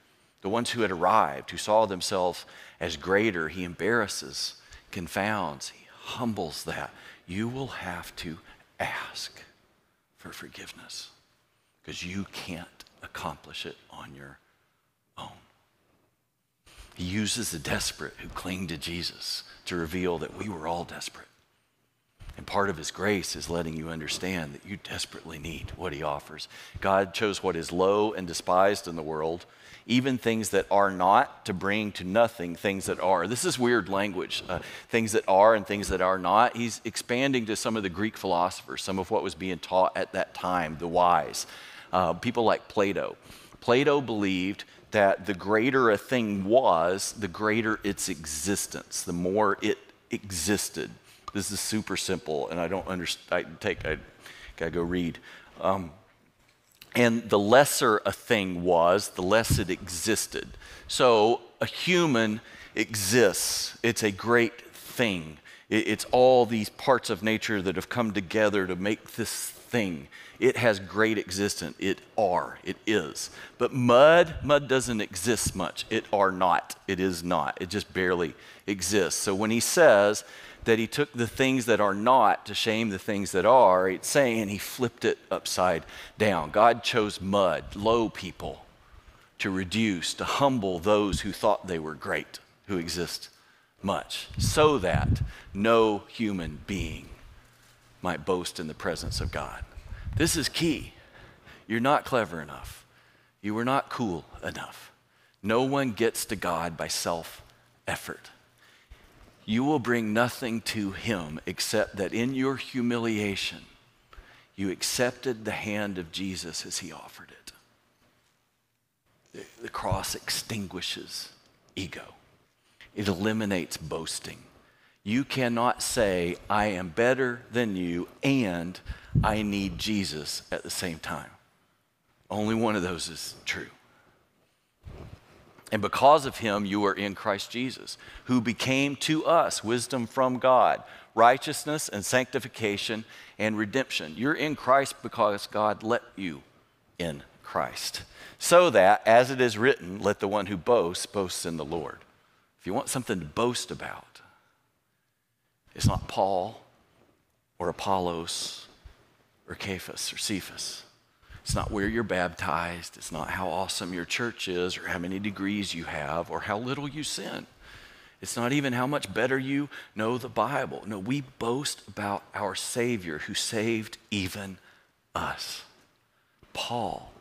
the ones who had arrived, who saw themselves as greater. He embarrasses, confounds, he humbles that. You will have to ask for forgiveness because you can't accomplish it on your own. He uses the desperate who cling to Jesus to reveal that we were all desperate. And part of his grace is letting you understand that you desperately need what he offers. God chose what is low and despised in the world, even things that are not, to bring to nothing things that are. This is weird language uh, things that are and things that are not. He's expanding to some of the Greek philosophers, some of what was being taught at that time, the wise. Uh, people like Plato. Plato believed that the greater a thing was, the greater its existence, the more it existed. This is super simple, and I don't understand. I take, I gotta go read. Um, and the lesser a thing was, the less it existed. So a human exists. It's a great thing. It's all these parts of nature that have come together to make this thing. It has great existence. It are. It is. But mud, mud doesn't exist much. It are not. It is not. It just barely exists. So when he says that he took the things that are not to shame the things that are, it's saying he flipped it upside down. God chose mud, low people, to reduce, to humble those who thought they were great, who exist much, so that no human being might boast in the presence of God. This is key. You're not clever enough. You were not cool enough. No one gets to God by self effort you will bring nothing to him except that in your humiliation, you accepted the hand of Jesus as he offered it. The, the cross extinguishes ego, it eliminates boasting. You cannot say, I am better than you and I need Jesus at the same time. Only one of those is true. And because of him, you are in Christ Jesus, who became to us wisdom from God, righteousness and sanctification and redemption. You're in Christ because God let you in Christ. So that, as it is written, let the one who boasts boast in the Lord. If you want something to boast about, it's not Paul or Apollos or Cephas or Cephas. It's not where you're baptized. It's not how awesome your church is or how many degrees you have or how little you sin. It's not even how much better you know the Bible. No, we boast about our Savior who saved even us. Paul,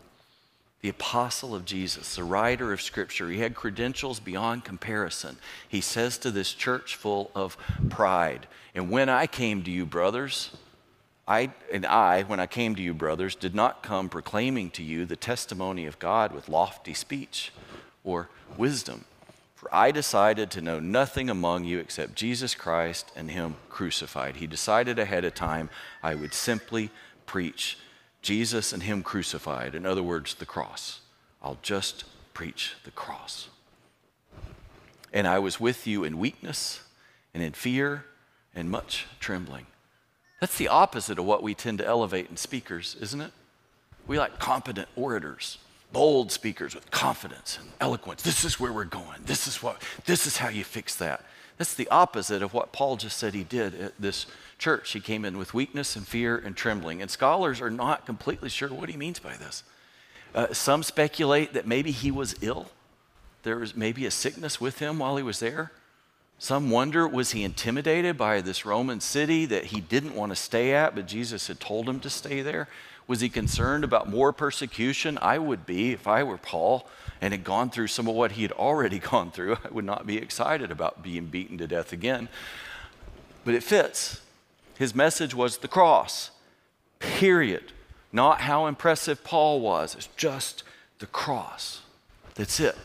the apostle of Jesus, the writer of Scripture, he had credentials beyond comparison. He says to this church full of pride, And when I came to you, brothers, I and I, when I came to you, brothers, did not come proclaiming to you the testimony of God with lofty speech or wisdom. For I decided to know nothing among you except Jesus Christ and Him crucified. He decided ahead of time I would simply preach Jesus and Him crucified. In other words, the cross. I'll just preach the cross. And I was with you in weakness and in fear and much trembling. That's the opposite of what we tend to elevate in speakers, isn't it? We like competent orators, bold speakers with confidence and eloquence. This is where we're going. This is what this is how you fix that. That's the opposite of what Paul just said he did at this church. He came in with weakness and fear and trembling. And scholars are not completely sure what he means by this. Uh, some speculate that maybe he was ill. There was maybe a sickness with him while he was there. Some wonder was he intimidated by this Roman city that he didn't want to stay at, but Jesus had told him to stay there? Was he concerned about more persecution? I would be if I were Paul and had gone through some of what he had already gone through. I would not be excited about being beaten to death again. But it fits. His message was the cross, period. Not how impressive Paul was, it's just the cross. That's it.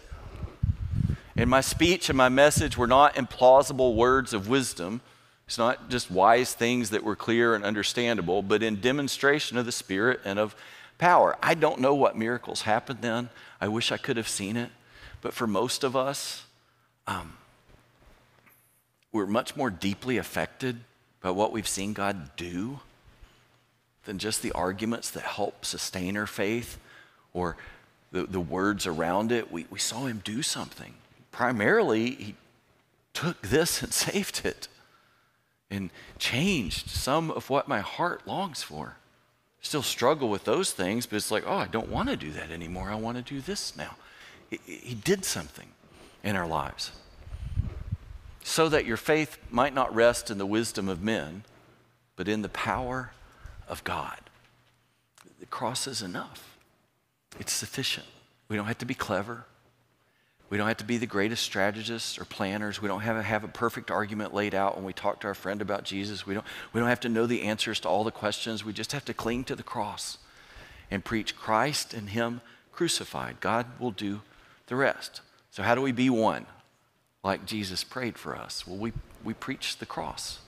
And my speech and my message were not implausible words of wisdom. It's not just wise things that were clear and understandable, but in demonstration of the Spirit and of power. I don't know what miracles happened then. I wish I could have seen it. But for most of us, um, we're much more deeply affected by what we've seen God do than just the arguments that help sustain our faith or the, the words around it. We, we saw him do something primarily, he took this and saved it and changed some of what my heart longs for. Still struggle with those things, but it's like, oh, I don't want to do that anymore. I want to do this now. He, did something in our lives so that your faith might not rest in the wisdom of men, but in the power of God. The cross is enough, it's sufficient. We don't have to be clever. We don't have to be the greatest strategists or planners. We don't have have a perfect argument laid out when we talk to our friend about Jesus. We don't, we don't have to know the answers to all the questions. We just have to cling to the cross and preach Christ and Him crucified. God will do the rest. So, how do we be one like Jesus prayed for us? Well, we, we preach the cross.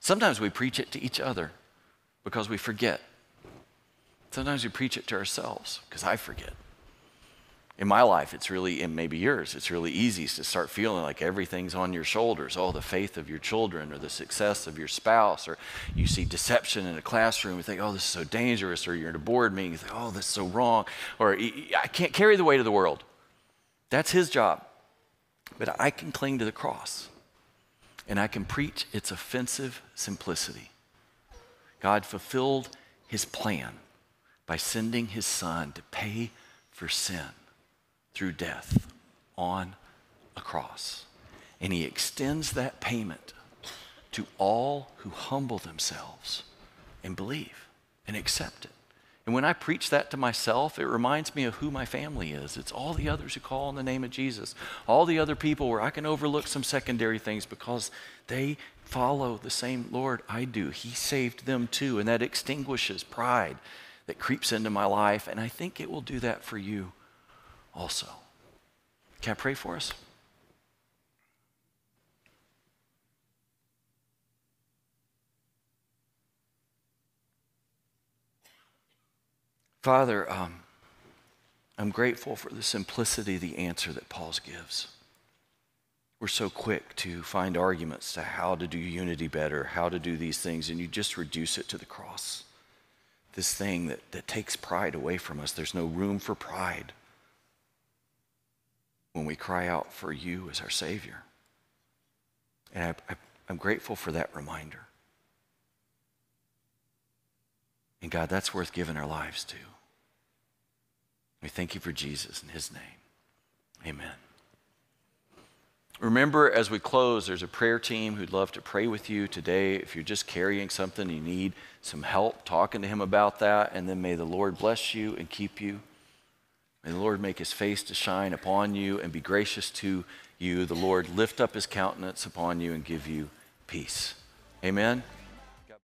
Sometimes we preach it to each other because we forget. Sometimes we preach it to ourselves because I forget in my life, it's really, and maybe yours, it's really easy to start feeling like everything's on your shoulders. Oh, the faith of your children or the success of your spouse, or you see deception in a classroom, you think, oh, this is so dangerous, or you're in a board meeting, you think, oh, this is so wrong, or I can't carry the weight of the world. That's his job. But I can cling to the cross, and I can preach its offensive simplicity. God fulfilled his plan by sending his son to pay for sin through death on a cross. And he extends that payment to all who humble themselves and believe and accept it. And when I preach that to myself, it reminds me of who my family is. It's all the others who call on the name of Jesus, all the other people where I can overlook some secondary things because they follow the same Lord I do. He saved them too, and that extinguishes pride that creeps into my life, and I think it will do that for you also. Can I pray for us? Father, um, I'm grateful for the simplicity of the answer that Paul's gives. We're so quick to find arguments to how to do unity better, how to do these things, and you just reduce it to the cross. This thing that, that takes pride away from us. There's no room for pride when we cry out for you as our Savior. And I, I'm grateful for that reminder. And God, that's worth giving our lives to. We thank you for Jesus in his name. Amen. Remember, as we close, there's a prayer team who'd love to pray with you today. If you're just carrying something, you need some help talking to him about that. And then may the Lord bless you and keep you. May the Lord make his face to shine upon you and be gracious to you. The Lord lift up his countenance upon you and give you peace. Amen.